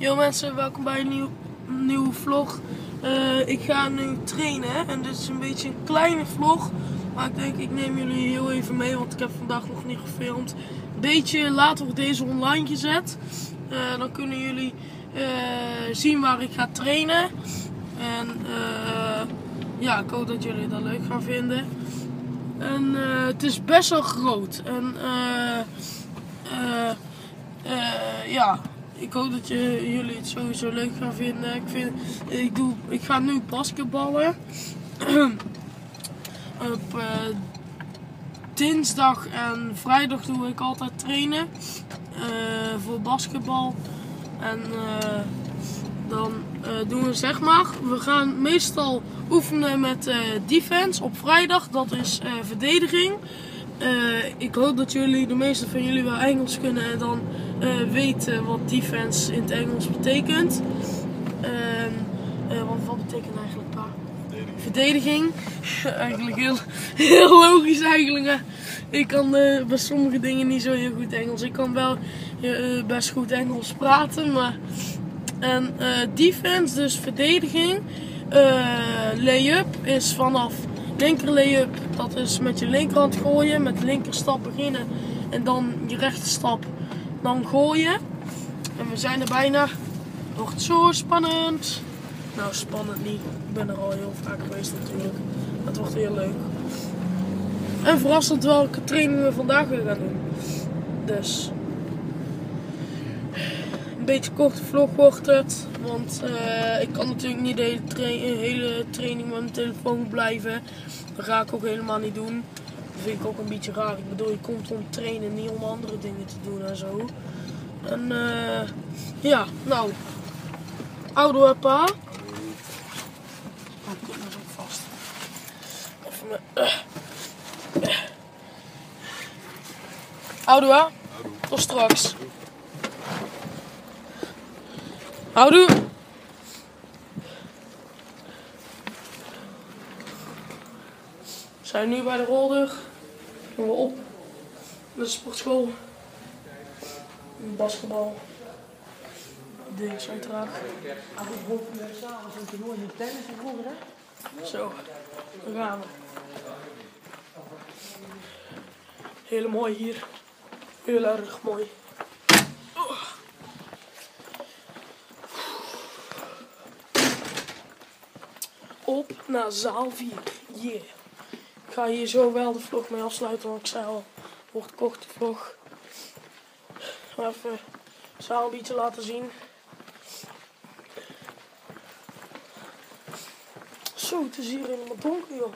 Yo mensen, welkom bij een nieuw, nieuwe vlog. Eh, ik ga nu trainen en dit is een beetje een kleine vlog. Maar ik denk ik neem jullie heel even mee, want ik heb vandaag nog niet gefilmd. Beetje later wordt deze online gezet. Eh, dan kunnen jullie eh, zien waar ik ga trainen. En ja, ik hoop dat jullie dat leuk gaan vinden. En het is best wel groot. En eh, ja, ik hoop dat je, jullie het sowieso leuk gaan vinden. Ik, vind, ik, doe, ik ga nu basketballen. Op eh, dinsdag en vrijdag doe ik altijd trainen eh, voor basketbal. En eh, dan doen we zeg maar, we gaan meestal oefenen met defense op vrijdag. Dat is verdediging. Eh, ik hoop dat jullie, de meeste van jullie wel Engels kunnen en dan eh, weten wat defense in het Engels betekent. Ehm, eh, want wat betekent eigenlijk pa? Verdediging. eigenlijk heel, heel logisch eigenlijk. hè. Ik kan bij sommige dingen niet zo heel goed Engels. Ik kan wel best goed Engels praten, maar... En defense, dus verdediging. Lay-up is vanaf linker lay-up. Dat is met je linkerhand gooien, met linkerstap beginnen. En dan je rechterstap, dan gooien. En we zijn er bijna. Wordt zo spannend. Nou, spannend niet. Ik ben er al heel vaak geweest natuurlijk. Het wordt heel leuk. En verrassend welke training we vandaag weer gaan doen. Dus beetje korte vlog wordt het. Want eh, ik kan natuurlijk niet de hele, tra- hele training met mijn telefoon blijven. Dat ga ik ook helemaal niet doen. Dat vind ik ook een beetje raar. Ik bedoel, je komt om te trainen, niet om andere dingen te doen en zo. En eh, ja, nou. Oude en pa. Oh, dat is ook vast. Even mijn... eh, eh. Oude, tot straks. Houdoe. We zijn nu bij de rolder. Gaan we op de sportschool. Basketbal. Dings uiteraard. S'avonds een toernooi in tennis vroeger, hè? Zo, daar gaan we. Heel mooi hier. Heel erg mooi. op naar zaal 4. Yeah. Ik ga hier zo wel de vlog mee afsluiten, want ik zei al, wordt korte vlog. Even zaal een beetje laten zien. Zo, het is hier helemaal donker, joh.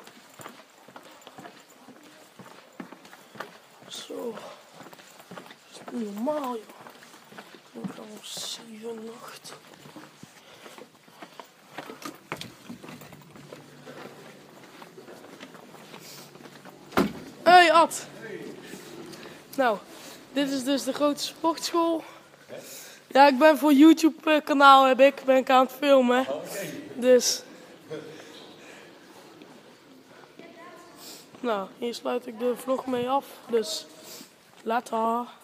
Zo. Dat is niet normaal, joh. Ik nog 7, nacht. Nou, dit is dus de grote sportschool. Ja, ik ben voor YouTube kanaal heb ik, ben aan het filmen. Dus. Nou, hier sluit ik de vlog mee af. Dus later.